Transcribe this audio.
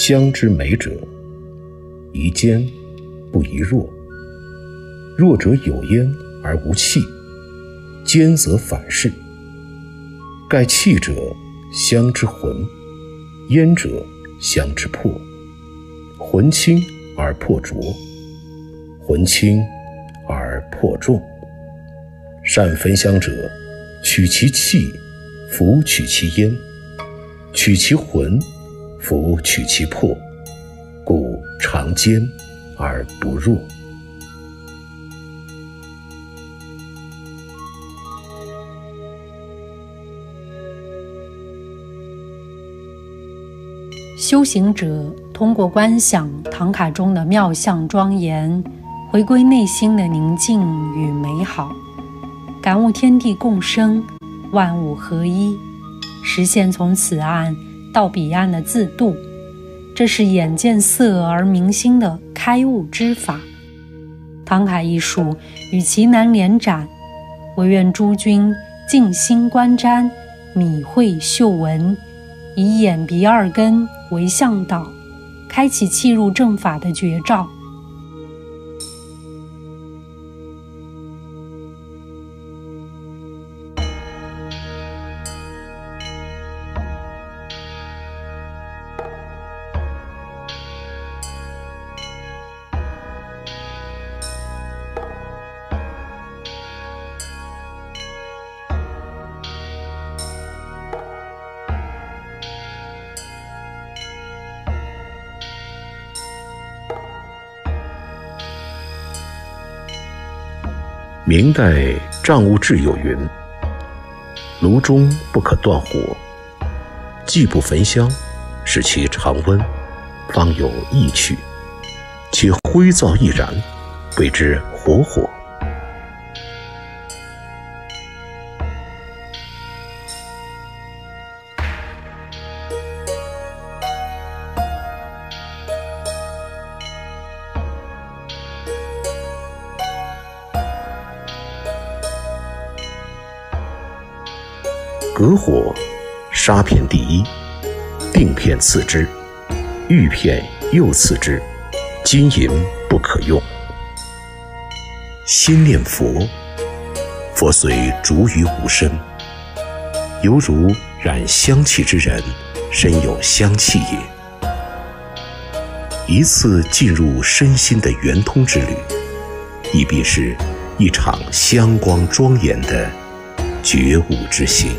香之美者，宜坚不宜弱。弱者有烟而无气，坚则反噬。盖气者，香之浑；烟者，香之魄。浑轻而魄浊，浑轻而魄重。善焚香者，取其气，弗取其烟；取其魂，弗取其魄，故常坚而不弱。修行者通过观想唐卡中的妙相庄严，回归内心的宁静与美好，感悟天地共生、万物合一，实现从此岸到彼岸的自度。这是眼见色而明心的开悟之法。唐卡艺术与其难联展，唯愿诸君静心观瞻，米会嗅闻，以眼鼻二根。为向导，开启气入正法的绝招。明代账务志有云：“炉中不可断火，既不焚香，使其常温，方有益趣。且灰燥易燃，谓之火火。”隔火，杀片第一，定片次之，玉片又次之，金银不可用。心念佛，佛虽逐于无声，犹如染香气之人，身有香气也。一次进入身心的圆通之旅，亦必是一场香光庄严的觉悟之心。